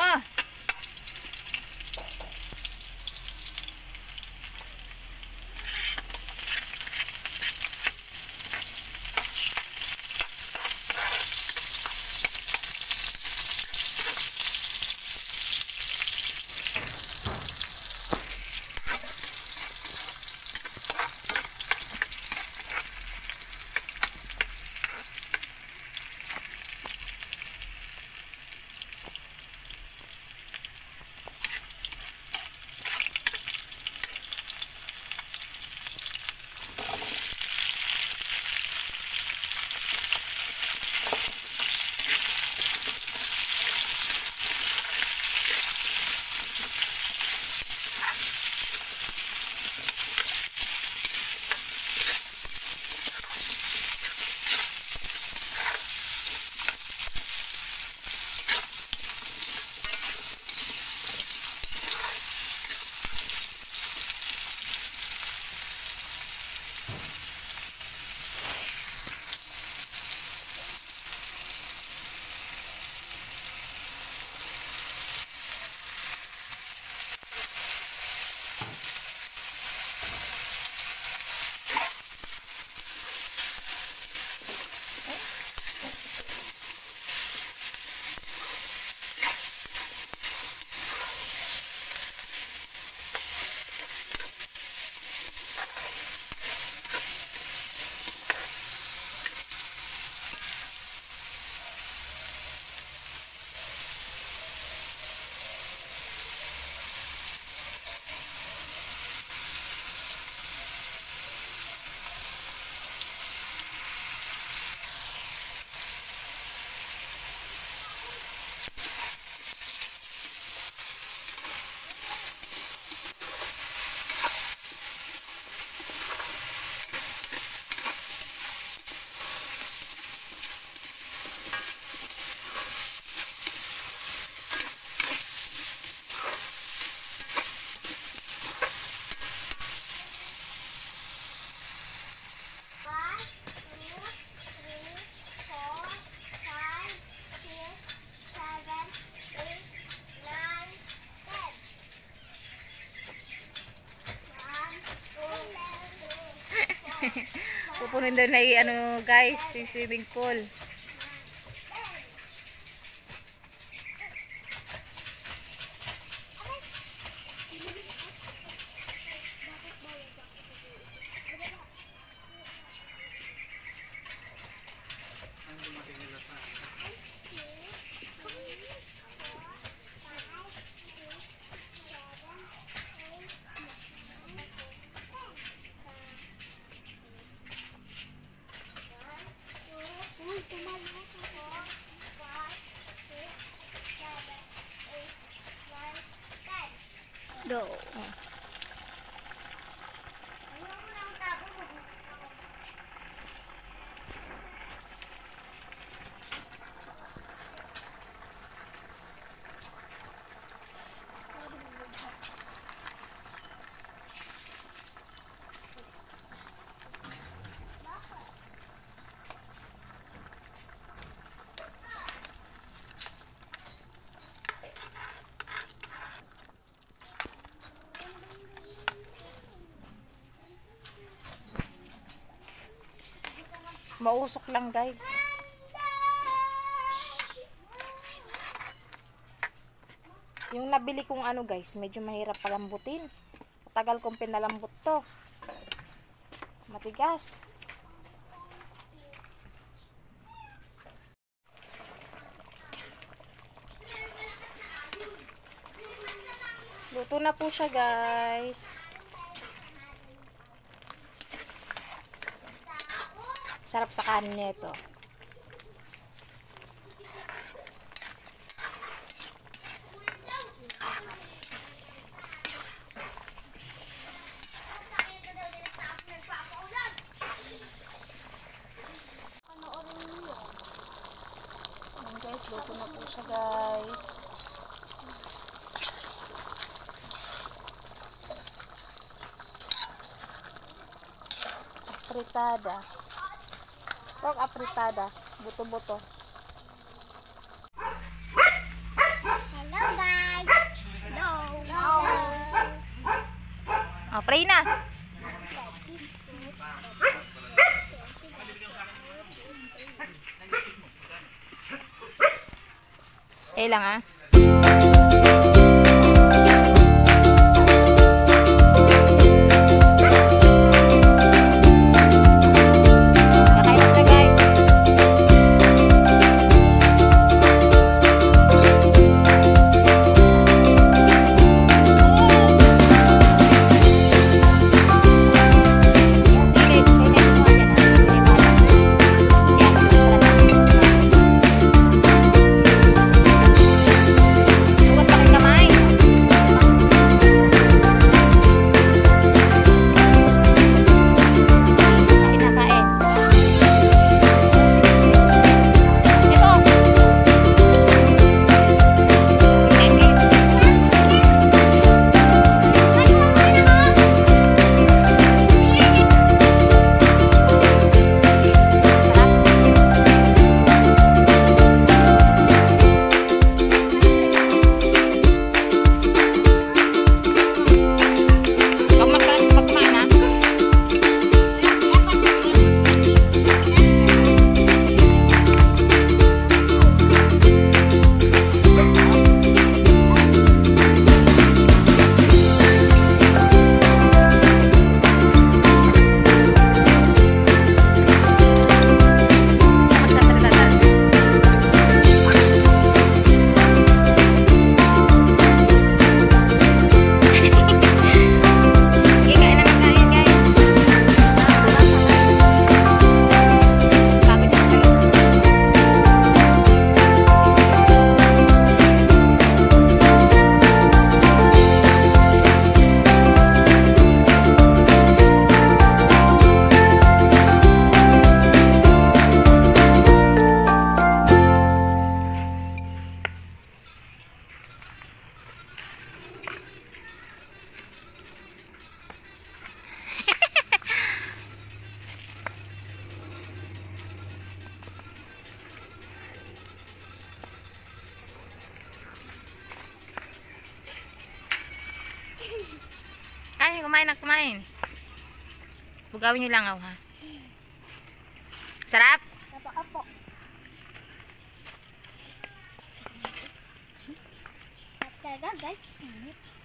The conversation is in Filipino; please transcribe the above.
Ah! Pupunin doon na ano guys, yung swimming pool. go. Oh. Mausok lang guys. Yung nabili kong ano guys, medyo mahirap palambutin. Tagal kong pinalambot to. Matigas. Luto na po siya guys. Sarap sa kanin nito. Guys, luto na po siya guys. Apritada. Pork apritada. Buto-buto. Hello guys. Hello. Hello. Oh, pray na. Eh lang ah. Kumain na, kumain. Bugawin niyo lang ako, ha? Sarap? Apo-apo. Sarap talaga, guys. Init.